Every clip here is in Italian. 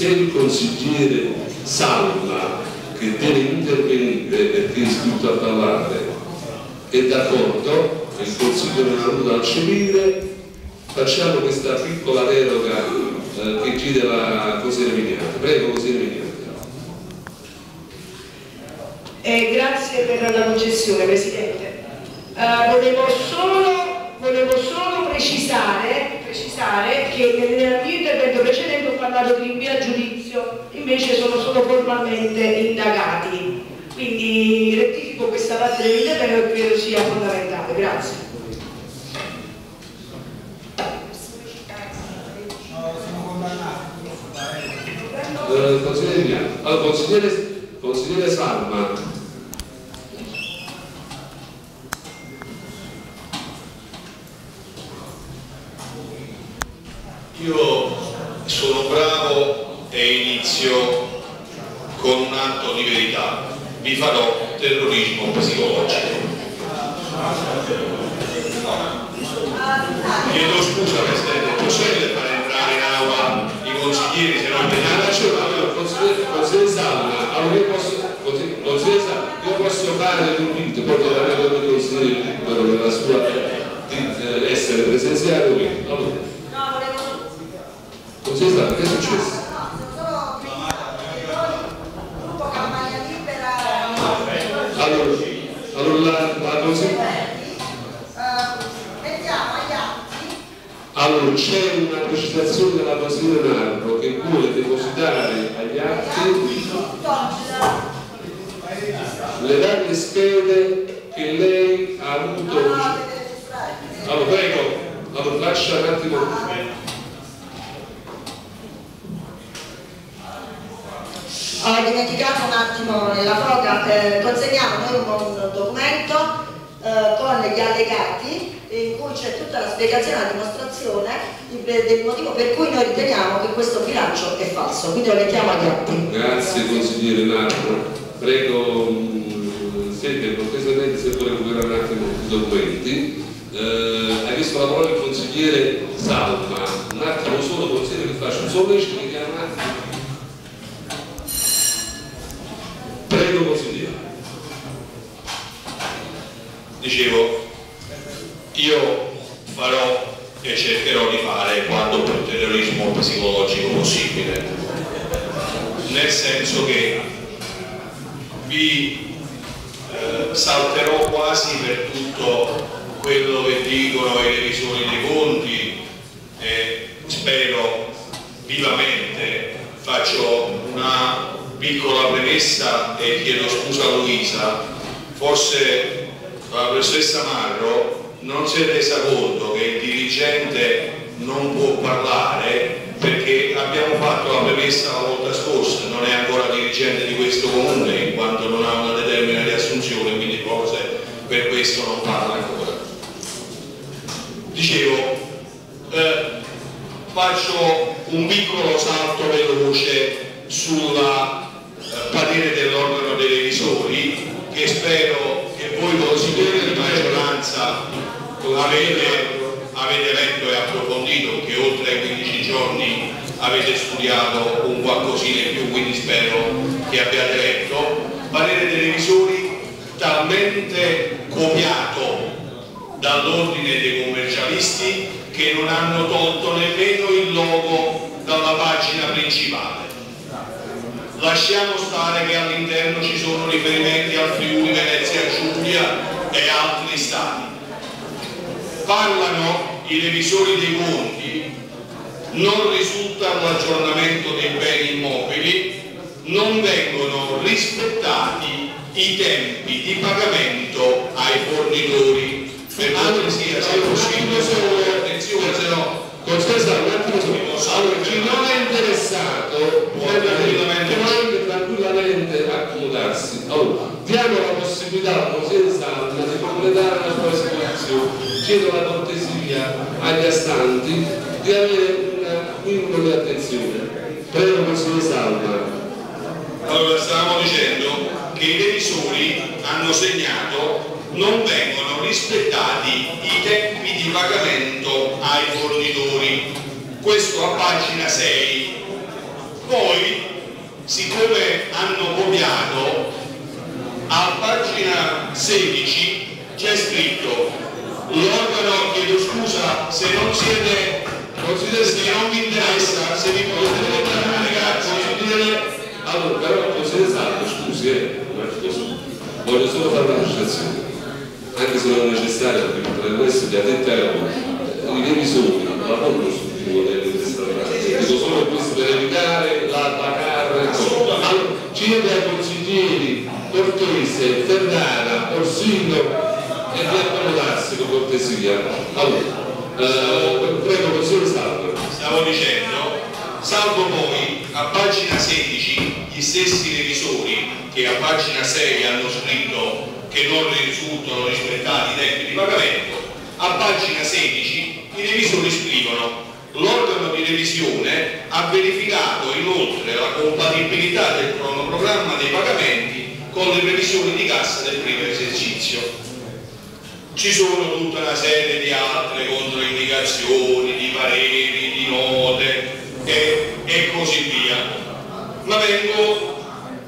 se il consigliere Salva che deve intervenire perché è iscritto a parlare è d'accordo? Il consiglio non ha voluto accepire facciamo questa piccola deroga eh, che chiede la consigliere Miniati prego consigliere Miniati eh, grazie per la concessione Presidente. Eh, volevo, solo, volevo solo precisare, precisare che nel mio intervento precedente ho parlato di rinvio a giudizio invece sono solo formalmente indagati. Quindi rettifico questa parte dell'intervento e credo sia fondamentale. Grazie. Eh, consigliere, consigliere, consigliere Salma io sono bravo e inizio con un atto di verità vi farò terrorismo psicologico. Chiedo scusa Presidente possibile fare entrare in aula i consiglieri se non allora, consigliere, consigliere Salma allora io posso consigliere, Salma, io posso fare un invito poi chiaramente come consigliere libero nella sua di eh, essere presenziale qui allora. Consigliere Salma che è successo? allora, allora la, la consigliere Allora c'è una precisazione della consigliere Narro che vuole depositare agli atti le varie schede che lei ha avuto. Allora prego, allora lascia un attimo. Ho dimenticato un attimo nella foga, eh, consegniamo un documento eh, con gli allegati in cui c'è tutta la spiegazione, la dimostrazione del motivo per cui noi riteniamo che questo bilancio è falso, quindi lo mettiamo agli atti. Grazie consigliere Narro. Prego, siete cortesemente se può recuperare un attimo i documenti. Eh, ha visto la parola il consigliere Salma. Un attimo solo, consigliere che faccio un sollecito, mi chiama un attimo. Prego consigliere. dicevo io farò e cercherò di fare quanto più terrorismo psicologico possibile nel senso che vi eh, salterò quasi per tutto quello che dicono i revisori dei conti e spero vivamente faccio una piccola premessa e chiedo scusa a Luisa. Forse la professoressa Marro non si è resa conto che il dirigente non può parlare perché abbiamo fatto la premessa la volta scorsa, non è ancora dirigente di questo comune in quanto non ha una determina di assunzione, quindi forse per questo non parla ancora. Dicevo, eh, faccio un piccolo salto veloce sulla eh, parere dell'organo dei revisori che spero che voi consiglieri di maggioranza avete, avete letto e approfondito che oltre ai 15 giorni avete studiato un qualcosina in più quindi spero che abbiate letto parere dei revisori talmente copiato dall'ordine dei commercialisti che non hanno tolto nemmeno il logo dalla pagina principale lasciamo stare che all'interno ci sono riferimenti al Friuli, Venezia Giulia e altri stati. Parlano i revisori dei conti, non risulta l'aggiornamento dei beni immobili, non vengono rispettati i tempi di pagamento ai fornitori. Per cortesia, se è possibile, attenzione, se no Constessa, un attimo solo. Allora, chi non è interessato può tranquillamente, tranquillamente accomodarsi. Allora, diamo la possibilità al Consiglio Salma di completare la sua esposizione. Chiedo la cortesia agli astanti di avere un minimo di attenzione. Prego Consiglio Salma. Allora, stavamo dicendo che i revisori hanno segnato non vengono rispettati i tempi di pagamento ai fornitori. Questo a pagina 6. Poi, siccome hanno copiato, a pagina 16 c'è scritto l'organo, chiedo scusa se non siete, se non vi interessa, se vi potete grazie. Allora, però consigliere Salvo, scusi, eh, voglio solo fare una precisazione, anche se non è necessario, perché potrebbe essere di addetti ai lavori, i revisori non lavorano sul modello di strategia, dico solo questo per evitare la bacarra. Allora, chiede ai consiglieri Cortese, Ferrara, Orsino e di accomodarsi con cortesia. Allora, eh, prego, consigliere Salvo. Stavo dicendo, salvo poi a pagina 16 gli stessi revisori che a pagina 6 hanno scritto che non risultano rispettati i tempi di pagamento, a pagina 16 i revisori scrivono l'organo di revisione ha verificato inoltre la compatibilità del cronoprogramma dei pagamenti con le previsioni di cassa del primo esercizio. Ci sono tutta una serie di altre controindicazioni, di pareri, di note e, e così via. Ma vengo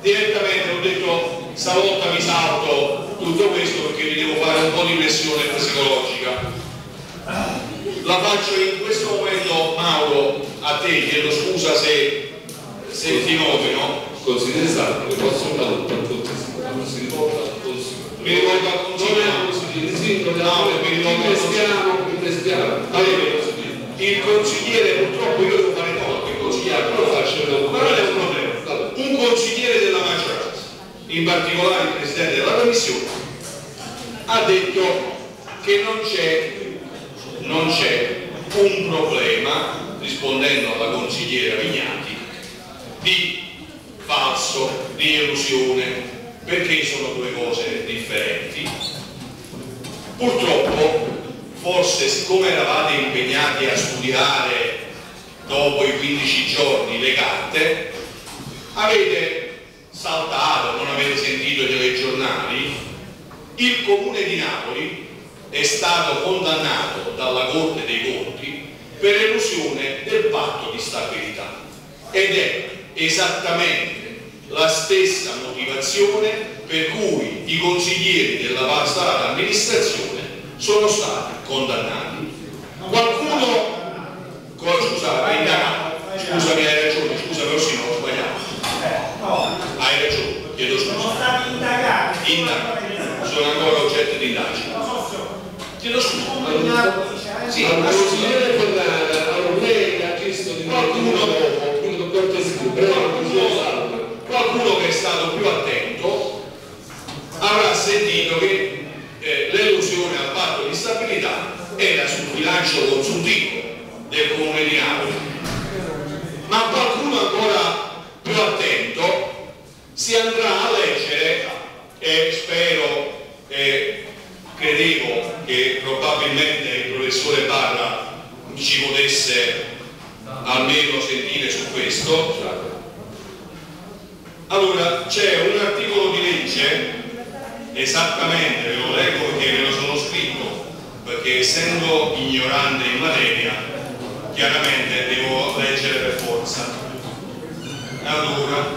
direttamente, ho detto stavolta mi salto tutto questo perché vi devo fare un po' di pressione psicologica. La faccio in questo momento, Mauro, a te, chiedo scusa se, se ti nomino. Consigliere Salvo, le posso fare cortesia, quando si consiglio. Mi rivolgo è consigliere. consigliere, sì, No, mi rivolgo Investiamo, investiamo. Allora, il consigliere purtroppo io devo fare noto, il consigliere lo faccio, ma non è un problema. Consigliere della maggioranza, in particolare il presidente della commissione, ha detto che non c'è un problema, rispondendo alla consigliera Vignati, di falso, di elusione, perché sono due cose differenti. Purtroppo, forse siccome eravate impegnati a studiare dopo i 15 giorni le carte, avete saltato, non avete sentito i telegiornali, il comune di Napoli è stato condannato dalla Corte dei Conti per elusione del patto di stabilità ed è esattamente la stessa motivazione per cui i consiglieri della passata amministrazione sono stati condannati. Qualcuno, co- scusate, indagato, scusami hai ragione, scusami Orsino, ho sbagliato, hai ragione, chiedo Sono scusa, stati indagati. Indagati. sono ancora oggetto di indagine. Chiedo scusa. Sì, assolutamente. consigliere Ferrara, allora lei ha chiesto di Qualcuno dopo. quindi Salvo. qualcuno che è stato più attento avrà sentito che eh, l'elusione al patto di stabilità era sul bilancio consuntivo del comune di Napoli ma qualcuno ancora più attento si andrà a leggere e spero e credevo che probabilmente il professore Barra ci potesse almeno sentire su questo allora, c'è un articolo di legge, esattamente, ve lo leggo perché me lo sono scritto, perché essendo ignorante in materia, chiaramente devo leggere per forza. Allora,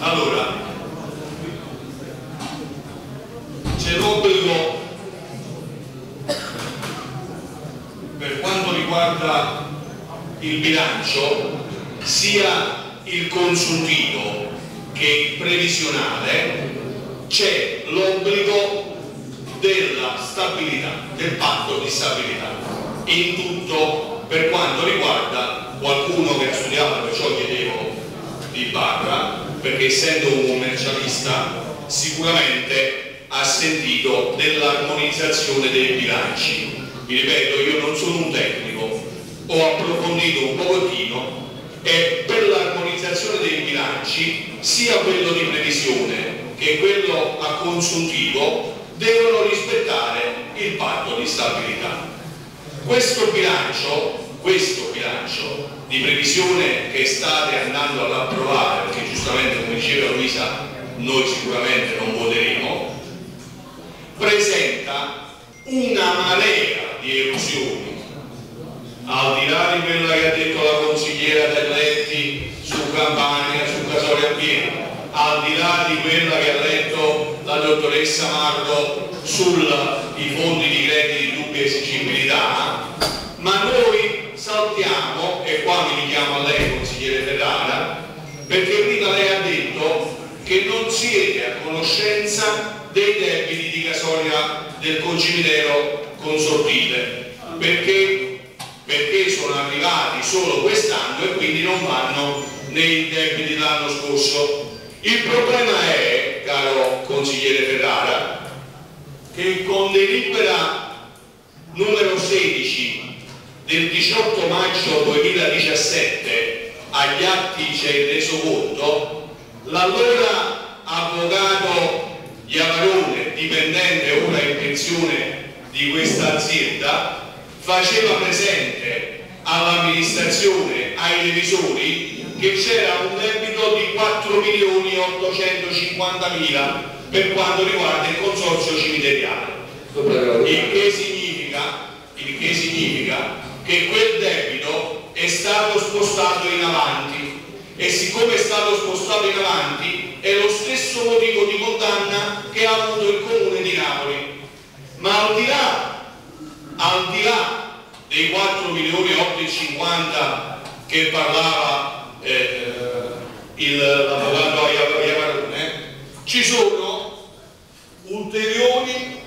allora, c'è l'obbligo per quanto riguarda il bilancio sia il consuntivo che il previsionale c'è l'obbligo della stabilità, del patto di stabilità in tutto per quanto riguarda qualcuno che ha studiato, perciò chiedevo di Barra, perché essendo un commercialista sicuramente ha sentito dell'armonizzazione dei bilanci. Vi ripeto, io non sono un tecnico, ho approfondito un pochettino e per l'armonizzazione dei bilanci, sia quello di previsione che quello a consuntivo, devono rispettare il patto di stabilità. Questo bilancio, questo bilancio di previsione che state andando ad approvare, perché giustamente come diceva Luisa noi sicuramente non voteremo, presenta una marea di elusioni al di là di quella che ha detto la consigliera Terletti su Campania, su Casole Ambiente, al di là di quella che ha letto la dottoressa Marco sui fondi di credito di dubbia esigibilità, ma noi saltiamo, e qua mi richiamo a lei consigliere Ferrara, perché prima lei ha detto che non siete a conoscenza dei debiti di Casoria del Concimitero Consortile, perché arrivati solo quest'anno e quindi non vanno nei debiti dell'anno scorso. Il problema è, caro consigliere Ferrara, che con delibera numero 16 del 18 maggio 2017 agli atti c'è il resoconto, l'allora avvocato Iavarone, dipendente ora in pensione di questa azienda, faceva presente all'amministrazione, ai revisori, che c'era un debito di 4 milioni 850 mila per quanto riguarda il consorzio cimiteriale. Il che significa, il che, significa che quel debito è stato spostato in avanti e siccome è stato spostato in avanti è lo stesso motivo di condanna che ha avuto il comune di Napoli. Ma al di là al di là dei 4 milioni e 8 e 50 che parlava eh, eh l'avvocato Iavarone, ci sono ulteriori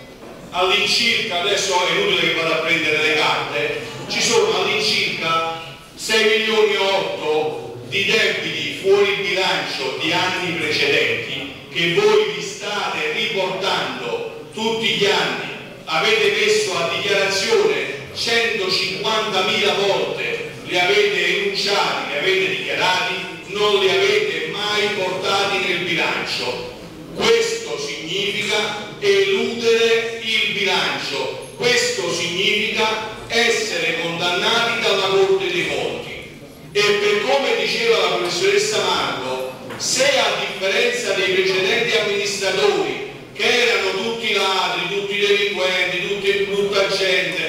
all'incirca, adesso è inutile che vada a prendere le carte, ci sono all'incirca 6 milioni e 8 di debiti fuori bilancio di anni precedenti che voi vi state riportando tutti gli anni. Avete messo a dichiarazione 150.000 volte, li avete enunciati, li avete dichiarati, non li avete mai portati nel bilancio. Questo significa eludere il bilancio, questo significa essere condannati dalla Corte dei Conti. E per come diceva la professoressa Marco, se a differenza dei precedenti amministratori che erano tutti ladri, tutti delinquenti, tutti, tutta gente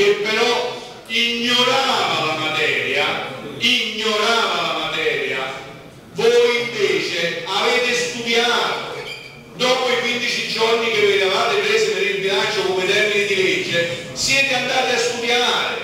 che però ignorava la materia, ignorava la materia. Voi invece avete studiato, dopo i 15 giorni che vi eravate presi per il bilancio come termine di legge, siete andati a studiare.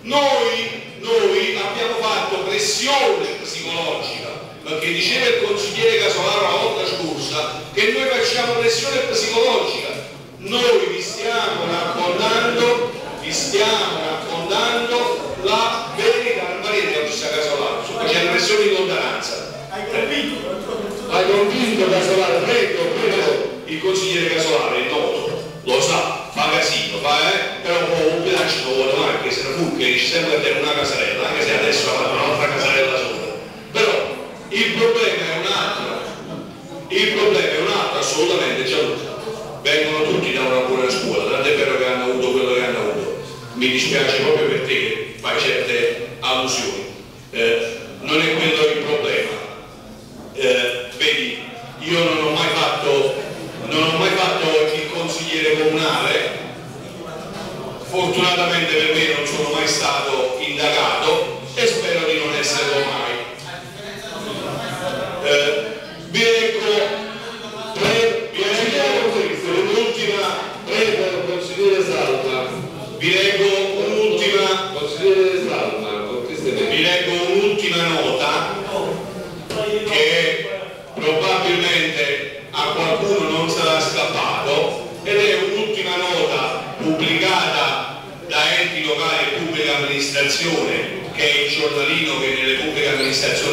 Noi, noi abbiamo fatto pressione psicologica perché diceva il consigliere Casolaro la volta scorsa che noi facciamo pressione psicologica noi vi stiamo raccontando vi stiamo raccontando la verità. Non valete oggi sta Casolaro sto facendo pressione di lontananza hai convinto hai convinto Casolaro prego prego. Il consigliere Casolaro è noto lo sa fa casino fa eh? Però un bilancio lo vuole mai perché se ne fu che riesce sempre tenere una casarella anche se adesso ha un'altra casarella sola. Però il problema è un altro, il problema è un altro assolutamente, cioè, dispiace proprio per te che fai certe allusioni. Eh, non è quello il problema. Eh, vedi, io non ho fatto, non ho mai fatto il consigliere comunale, fortunatamente per me non sono mai stato indagato e spero di non esserlo mai eh, vi leggo tre, vi leggo questo, un'ultima, prego consigliere Salva, vi leggo un'ultima, consigliere Salva, vi leggo un'ultima nota che probabilmente a qualcuno non sarà scappato ed è un'ultima nota pubblicata da enti locali e pubblica amministrazione che è il giornalino che nelle pubbliche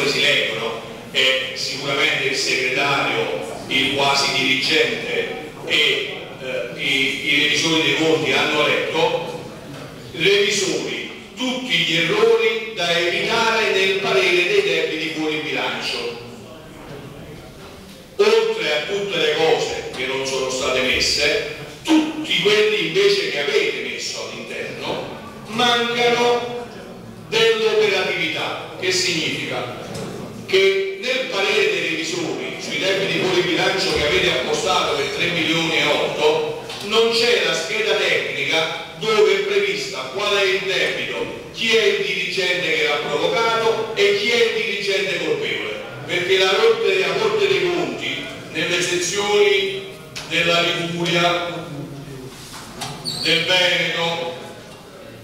amministrazioni si leggono è sicuramente il segretario, il quasi dirigente e eh, i, i revisori dei conti hanno letto, revisori, tutti gli errori da evitare nel parere dei debiti fuori bilancio. Oltre a tutte le cose che non sono state messe, tutti quelli invece che avete messo all'interno mancano dell'operatività. Che significa? Che nel parere dei revisori sui debiti fuori bilancio che avete appostato per 3 milioni e 8 non c'è la scheda tecnica dove è prevista qual è il debito, chi è il dirigente che l'ha provocato e chi è il dirigente colpevole. Perché la Corte, la Corte dei Conti nelle sezioni della Liguria, del Veneto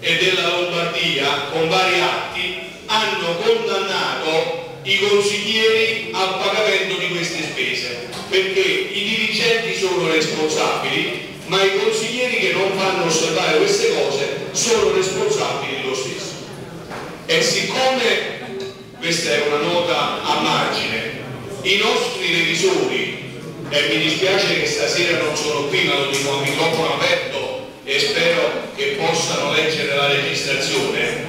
e della Lombardia con vari atti hanno condannato i consiglieri al pagamento di queste spese perché i dirigenti sono responsabili ma i consiglieri che non fanno osservare queste cose sono responsabili lo stesso. E siccome questa è una nota a margine i nostri revisori e mi dispiace che stasera non sono qui ma lo dico a microfono aperto e spero che possano leggere la registrazione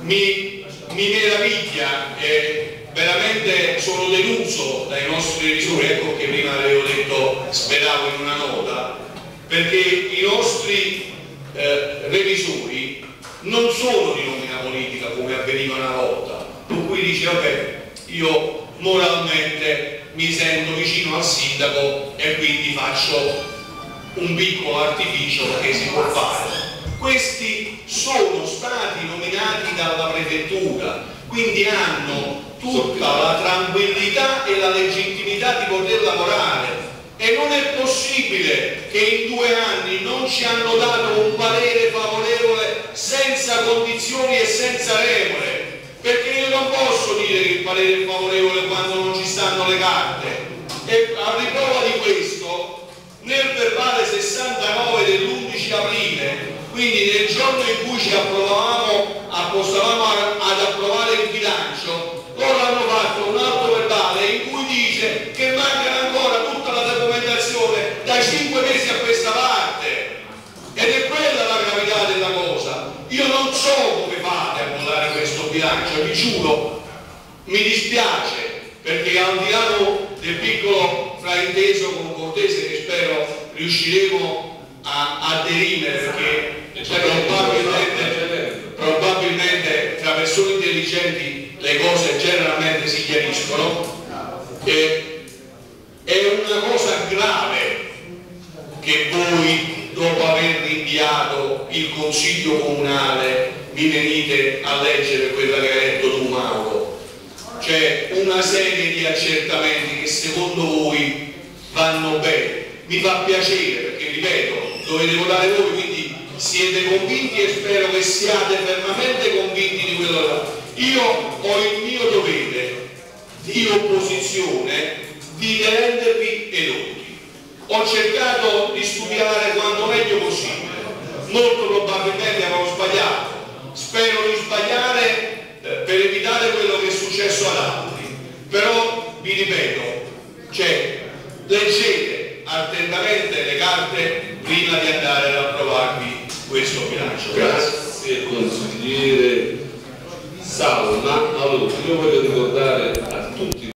mi, mi meraviglia e veramente sono deluso dai nostri revisori ecco che prima avevo detto speravo in una nota perché i nostri eh, revisori non sono di nomina politica come avveniva una volta per cui dice vabbè io moralmente mi sento vicino al sindaco e quindi faccio un piccolo artificio che si può fare. Questi sono stati nominati dalla prefettura, quindi hanno tutta la tranquillità e la legittimità di poter lavorare. E non è possibile che in due anni non ci hanno dato un parere favorevole senza condizioni e senza regole perché io non posso dire che il parere è favorevole quando non ci stanno le carte e a riprova di questo nel verbale 69 dell'11 aprile quindi nel giorno in cui ci approvavamo appostavamo ad approvare il bilancio loro hanno fatto un altro verbale in cui dice che manca ancora tutta la documentazione da 5 mesi a questa parte ed è quella la gravità della cosa io non so come fate a votare questo giuro mi dispiace perché al di là del piccolo frainteso con Cortese che spero riusciremo a, a derimere perché probabilmente, probabilmente tra persone intelligenti le cose generalmente si chiariscono. E, è una cosa grave che voi dopo aver rinviato il consiglio comunale mi venite a leggere quella che ha detto Mauro c'è una serie di accertamenti che secondo voi vanno bene. Mi fa piacere perché, ripeto, dovete votare voi, quindi siete convinti e spero che siate fermamente convinti di quello fate. Io ho il mio dovere di opposizione di rendervi edotti. Ho cercato di studiare quanto meglio possibile. Molto probabilmente avevo sbagliato. Spero di sbagliare per evitare quello che è successo ad altri. Però vi ripeto, cioè, leggete attentamente le carte prima di andare ad approvarvi questo bilancio. Grazie consigliere Salma. Allora, io voglio ricordare